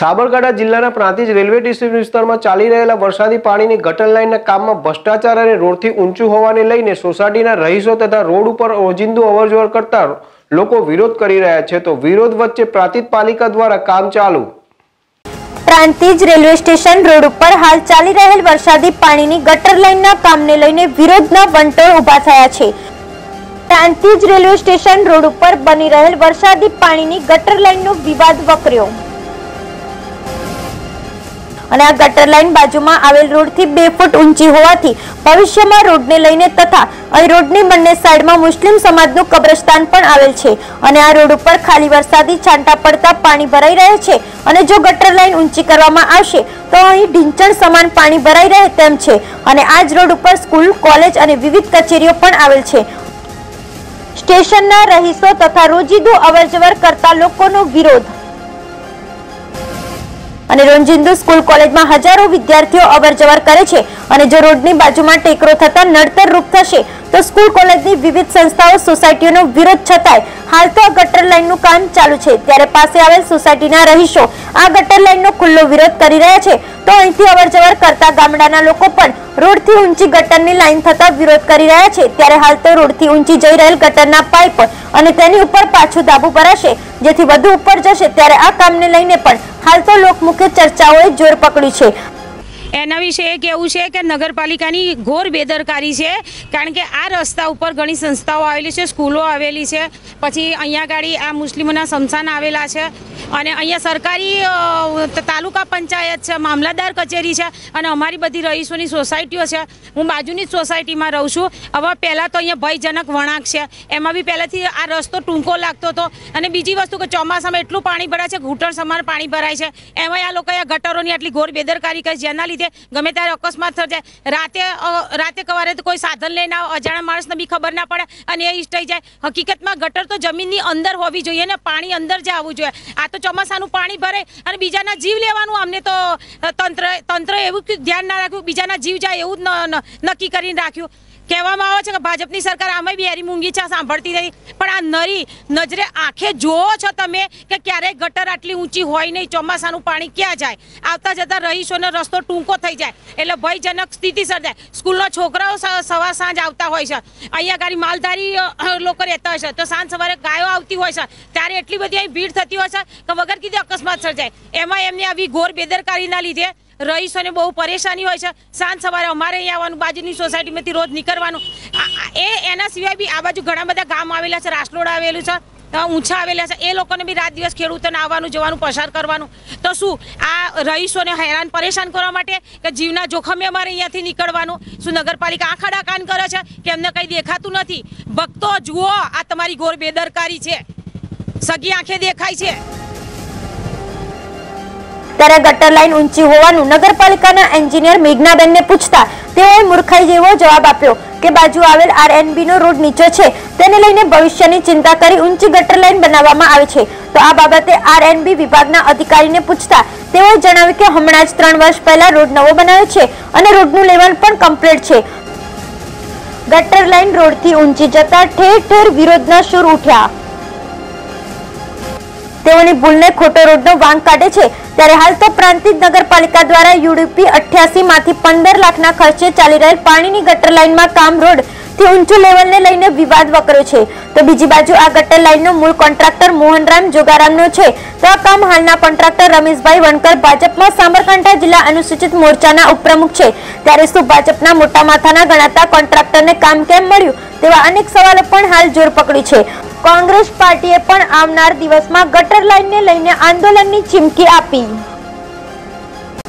સાબરકાંઠા જિલ્લાના Prantij railway station વિસ્તારમાં ચાલી રહેલા વરસાદી પાણીની ગટર લાઇનના કામમાં ભ્રષ્ટાચાર અને રોડથી ઊંચું હોવાને લઈને સોસાયટીના રહીશો તથા રોડ ઉપર રોજિંદુ અવરજવર કરતા લોકો વિરોધ કરી રહ્યા છે. તો વિરોધ વચ્ચે પ્રાંતિજ પાલિકા દ્વારા કામ ચાલુ. પ્રાંતિજ રેલવે સ્ટેશન રોડ ઉપર હાલ ચાલી રહેલ વરસાદી પાણીની ગટર લાઇનના કામને લઈને વિરોધના વંટોળ ઊભા થયા છે. પ્રાંતિજ રેલવે સ્ટેશન રોડ ઉપર બની રહેલ વરસાદી પાણીની ગટર લાઇનનો વિવાદ વકર્યો. અને આ ગટર લાઇન બાજુમાં આવેલ રોડથી બે ફૂટ ઊંચી હોવાથી ભવિષ્યમાં રોડને લઈને તથા અહીં રોડની બંને સાઈડમાં મુસ્લિમ સમાજનું કબ્રસ્તાન પણ આવેલ છે. અને આ રોડ ઉપર ખાલી વરસાદી છાંટા પડતા પાણી ભરાઈ રહે છે અને જો ગટર લાઇન ઊંચી કરવામાં આવશે, તો અહીં ઢીંચણ સમાન પાણી ભરાઈ રહે તેમ છે. અને આ જ રોડ ઉપર સ્કૂલ, કોલેજ અને વિવિધ કચેરીઓ પણ આવેલ છે. સ્ટેશનના રહીશો તથા રોજિંદુ અવરજવર કરતા લોકોનો વિરોધ અને રોંજિંદુ સ્કૂલ કોલેજમાં હજારો વિદ્યાર્થીઓ અવરજવર કરે છે અને જો રોડની બાજુમાં ટેકરો થતા નડતર રૂપ થશે તો સ્કૂલ કોલેજની વિવિધ સંસ્થાઓ સોસાયટીઓનો વિરોધ છતાંય હાલ તો આ ગટર લાઇનનું કામ ચાલુ છે. ત્યારે પાસે આવેલ સોસાયટીના રહીશો આ ગટર લાઇનનો ખુલ્લો વિરોધ કરી રહ્યા છે. તો અહીંથી અવરજવર કરતા ગામડાના લોકો પણ રોડથી ઊંચી ગટરની લાઇન થતા વિરોધ કરી રહ્યા છે. ત્યારે હાલ તો રોડથી ઊંચી જઈ રહેલ ગટરના પાઇપ અને તેની ઉપર પાછું દાબુ ભરાશે, જેથી વધુ ઉપર જશે. ત્યારે આ કામને લઈને પણ હાલ તો લોકમુખે ચર્ચાઓએ જોર પકડ્યું છે. એના વિશે એ કહેવું છે કે નગરપાલિકાની ઘોર બેદરકારી છે, કારણ કે આ રસ્તા ઉપર ઘણી સંસ્થાઓ આવેલી છે, સ્કૂલો આવેલી છે, પછી અહીંયા ગાડી આ મુસ્લિમોના સમસાન આવેલા છે અને અહીંયા સરકારી તાલુકા પંચાયત છે, મામલતદાર કચેરી છે અને અમારી બધી રહીશોની સોસાયટીઓ છે. હું બાજુની જ સોસાયટીમાં રહું છું. હવે પહેલાં તો અહીંયા ભયજનક વળાંક છે. એમાં બી પહેલાંથી આ રસ્તો ટૂંકો લાગતો હતો અને બીજી વસ્તુ કે ચોમાસામાં એટલું પાણી ભરાય છે, ઘૂંટણ સમાન પાણી ભરાય છે. એમાં આ લોકોએ ગટરોની આટલી ઘોર બેદરકારી કરી, જેના લીધે ગમે ત્યારે અકસ્માત થઈ જાય. રાતે રાતે કવારે તો કોઈ સાધન લઈને આવો અજાણા માણસને બી ખબર ના પડે અને એ થઈ જાય. હકીકતમાં ગટર તો જમીનની અંદર હોવી જોઈએ ને પાણી અંદર જ આવવું જોઈએ. આ તો ચોમાસાનું પાણી ભરે અને બીજાના જીવ લેવાનું અમને તો તંત્ર તંત્ર એવું ધ્યાન ના રાખ્યું, બીજાના જીવ જાય એવું જ નક્કી કરીને રાખ્યું. કહેવામાં આવે છે કે ભાજપની સરકાર આમાં બી એરી મૂંગી છે સાંભળતી નથી. પણ આ નરી નજરે આંખે જોવો છો તમે કે ક્યારેય ગટર આટલી ઊંચી હોય નહીં, ચોમાસાનું પાણી ક્યાં જાય? આવતા જતા રહીશોનો રસ્તો ટૂંકો થઈ જાય. એટલે ભયજનક સ્થિતિ સર્જાય. સ્કૂલનો છોકરાઓ સવાર સાંજ આવતા હોય છે. અહીંયા ગાડી માલધારી લોકો રહેતા હોય છે. તો સાંજ સવારે ગાયો આવતી હોય છે. ત્યારે એટલી બધી અહીં ભીડ થતી હોય છે કે વગર કીધે અકસ્માત સર્જાય. એમાં એમની આવી ઘોર બેદરકારીના લીધે રહીશોને બહુ પરેશાની હોય છે. સાંજ સવારે અમારે અહીંયા આવવાનું, બાજુની સોસાયટીમાંથી રોજ નીકળવાનું. એ એના સિવાય બી આ બાજુ ઘણા બધા ગામ આવેલા છે. રાસલોડ આવેલું છે. ઊંચા આવેલા છે. એ લોકોને બી રાત દિવસ ખેડૂતોને આવવાનું, જવાનું, પસાર કરવાનું. તો શું, આ રહીશોને હેરાન, પરેશાન કરવા માટે કે જીવના જોખમે અમારે અહીંયાથી નીકળવાનું? શું નગરપાલિકા આખાડા કાન કરે છે કે એમને કંઈ દેખાતું નથી? ભક્તો, જુઓ, આ તમારી ઘોર બેદરકારી છે. સગી આંખે દેખાય છે. ત્યારે ગટર લાઇન ઊંચી હોવાનું નગરપાલિકાના એન્જિનિયર મેઘનાબેનને પૂછતા તેઓએ મૂર્ખાઈ જેવો જવાબ આપ્યો કે બાજુ આવેલ આરએનબી નો રોડ નીચો છે. તેને લઈને ભવિષ્યની ચિંતા કરી ઊંચી ગટર લાઇન બનાવવામાં આવી છે. તો આ બાબતે આરએનબી વિભાગના અધિકારીને પૂછતા તેઓએ જણાવ્યું કે હમણાં જ ત્રણ વર્ષ પહેલા રોડ નવો બનાવ્યો છે અને રોડનું લેવલ પણ કમ્પ્લીટ છે. ગટર લાઇન રોડથી ઊંચી જતા ઠેર ઠેર વિરોધના સૂર ઉઠ્યા. તેઓની ભૂલને ખોટો રોડનો વાંક કાઢે છે. ત્યારે હાલ તો પ્રાંતિજ નગરપાલિકા દ્વારા યુડીપી અઠ્યાસી માંથી પંદર લાખના ખર્ચે ચાલી રહેલ પાણીની ગટર લાઇનમાં કામ રોડ ઊંચું લેવલને લઈને વિવાદ વકર્યો છે. તો બીજી બાજુ આ ગટર લાઇનનો મૂળ કોન્ટ્રાક્ટર મોહનરામ જોગારામનો છે. આ કામ હાલના કોન્ટ્રાક્ટર રમેશભાઈ વણકર ભાજપમાં સાબરકાંઠા જિલ્લા અનુસૂચિત મોરચાના ઉપપ્રમુખ છે. ત્યારે શું ભાજપના મોટા માથાના ગણાતા કોન્ટ્રાક્ટરને કામ કેમ મળ્યું? તેવા અનેક સવાલો પણ હાલ જોર પકડ્યું છે. કોંગ્રેસ પાર્ટીએ પણ આવનાર દિવસમાં ગટર લાઇનને લઈને આંદોલનની ચીમકી આપી.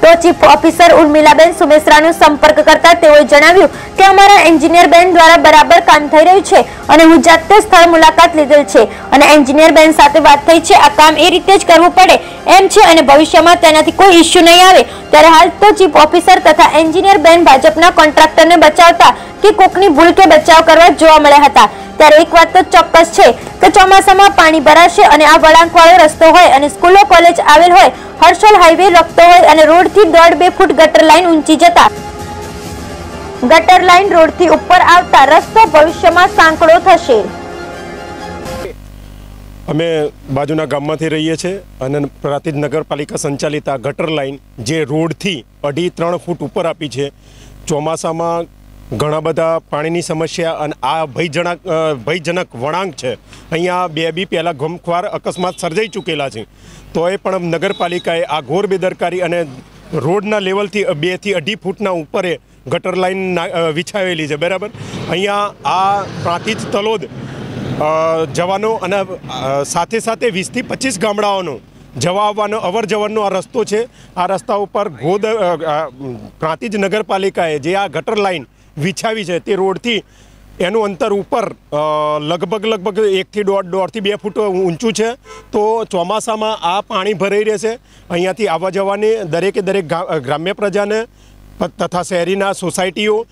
તો ચીફ ઓફિસર ઉર્મિલાબેન સુમેશ્રાનો સંપર્ક કરતા તેઓએ જણાવ્યું કે અમારા એન્જિનિયર બેન દ્વારા બરાબર કામ થઈ રહ્યું છે અને હું જાતે સ્થળ મુલાકાત લીધેલ છે. અને એન્જિનિયર બેન સાથે વાત થઈ છે. આ કામ એ રીતે જ કરવું પડે એમ છે અને ભવિષ્યમાં તેનાથી કોઈ ઇસ્યુ નહીં આવે, ત્યારે હાલ તો ચીફ ઓફિસર તથા એન્જિનિયર બેન ભાજપના કોન્ટ્રાક્ટરને બચાવતા કે કોકની ભૂલ કે બચાવ કરવા જોવા મળ્યા હતા. ત્યારે એક વાત તો ચોક્કસ છે કે ચોમાસામાં પાણી ભરાશે અને આ વળાંકવાળો રસ્તો હોય અને સ્કૂલો, કોલેજ આવેલ હોય, હર્ષલ હાઈવે લગતો હોય અને રોડથી દોઢ બે ફૂટ ગટર લાઈન ઊંચી જતા. ગટર લાઈન રોડથી ઉપર આવતા રસ્તો ભવિષ્યમાં સાંકડો થશે. અમે બાજુના ગામમાંથી રહીએ છીએ અને પ્રાતિજ નગરપાલિકા સંચાલિત આ ગટર લાઇન જે રોડથી અઢી ત્રણ ફૂટ ઉપર આપી છે. ચોમાસામાં ઘણા બધા પાણીની સમસ્યા અને આ ભયજનક ભયજનક વળાંક છે. અહીંયા બે બી પહેલાં ગમખ્વાર અકસ્માત સર્જાઈ ચૂકેલા છે. તોય પણ નગરપાલિકાએ આ ઘોર બેદરકારી અને રોડના લેવલથી બેથી અઢી ફૂટના ઉપરે ગટર લાઈન વિછાવેલી છે. બરાબર? અહીંયા આ પ્રાંતિજ તલોદ જવાનો અને સાથે સાથે વીસથી પચીસ ગામડાઓનો જવા આવવાનો અવર જવરનો આ રસ્તો છે. આ રસ્તા ઉપર ગોદ પ્રાંતિજ નગરપાલિકાએ જે આ ગટર લાઈન વિછાવી છે તે રોડથી એનું અંતર ઉપર લગભગ લગભગ એકથી દોઢ, દોઢથી બે ફૂટ ઊંચું છે. તો ચોમાસામાં આ પાણી ભરાઈ રહેશે. અહીંયાથી આવવા જવાની દરેકે દરેક ગ્રામ્ય પ્રજાને તથા શહેરીના સોસાયટીઓ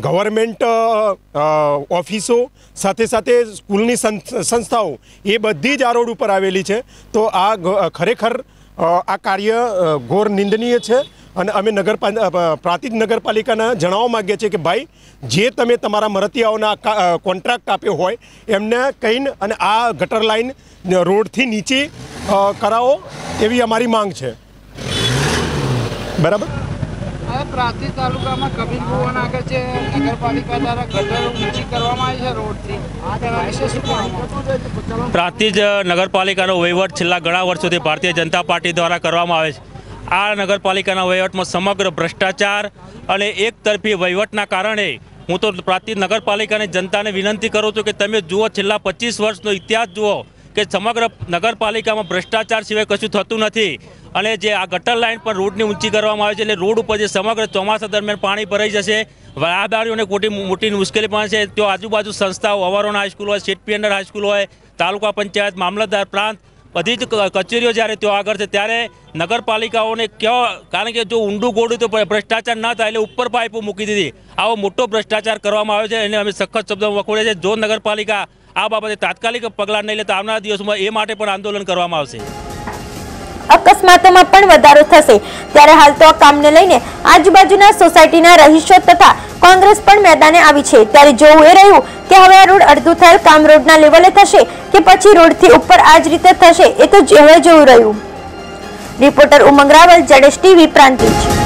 ગવર્મેન્ટ ઓફિસો, સાથે સાથે સ્કૂલની સંસ- સંસ્થાઓ, એ બધી જ આ રોડ ઉપર આવેલી છે. તો આ ખરેખર આ કાર્ય ઘોર નિંદનીય છે અને અમે નગરપાલિકા પ્રાંતિજ નગરપાલિકાના જણાવવા માગીએ છીએ કે ભાઈ, જે તમે તમારા મરતિયાઓના કોન્ટ્રાક્ટ આપ્યો હોય, એમને કહીને અને આ ગટર લાઈન રોડથી નીચે કરાવો એવી અમારી માંગ છે. બરાબર? પ્રાંતિજ તાલુકામાં કબીરભુવન આગળ જે નગરપાલિકા દ્વારા ગટર ઊંચી કરવામાં આવી છે રોડથી. પ્રાંતિજ નગરપાલિકાનો વહીવટ છેલ્લા ઘણા વર્ષોથી ભારતીય જનતા પાર્ટી દ્વારા કરવામાં આવે છે. આ નગરપાલિકાના વહીવટમાં સમગ્ર ભ્રષ્ટાચાર અને એકતરફી વહીવટના કારણે હું તો પ્રાંતિજ નગરપાલિકાની જનતાને વિનંતી કરું છું કે તમે જુઓ, છેલ્લા પચીસ વર્ષનો ઇતિહાસ જુઓ. કે સમગ્ર નગરપાલિકામાં ભ્રષ્ટાચાર સિવાય કશું થતું નથી. અને જે આ ગટર લાઇન પર રોડની ઊંચી કરવામાં આવે છે, એટલે રોડ ઉપર જે સમગ્ર ચોમાસા દરમિયાન પાણી ભરાઈ જશે રાહદારીઓને મોટી મોટી મુશ્કેલી પણ છે. તો આજુબાજુ સંસ્થાઓ અવારોના હાઈસ્કૂલ હોય સેટ પીએન્ડર હાઈસ્કૂલ હોય, તાલુકા પંચાયત, મામલતદાર પ્રાંત, બધી જ કચેરીઓ જ્યારે ત્યાં આગળ છે, ત્યારે નગરપાલિકાઓને કયો કારણ કે જો ઊંડું ગોળું તો ભ્રષ્ટાચાર ના થાય, એટલે ઉપર પાઇપો મૂકી દીધી. આવો મોટો ભ્રષ્ટાચાર કરવામાં આવ્યો છે, એને અમે સખત શબ્દો વખોડે છે જો નગરપાલિકા આ બાબતે તાત્કાલિક પગલાં નહીં તો આવનારા દિવસોમાં એ માટે પણ આંદોલન કરવામાં આવશે. અકસ્માતોમાં પણ વધારો થશે. ત્યારે હાલ તો આ કામને લઈને આજુબાજુના સોસાયટીના રહીશો તથા કોંગ્રેસ પણ મેદાને આવી છે. ત્યારે જોવું એ રહ્યું કે હવે આ રોડ અડધું થયેલ કામ રોડના લેવલે થશે કે પછી રોડથી ઉપર આ જ રીતે થશે, એ તો હવે જોવું રહ્યું. રિપોર્ટર ઉમંગ રાવલ જેડેશ ટીવી, પ્રાંતિજ.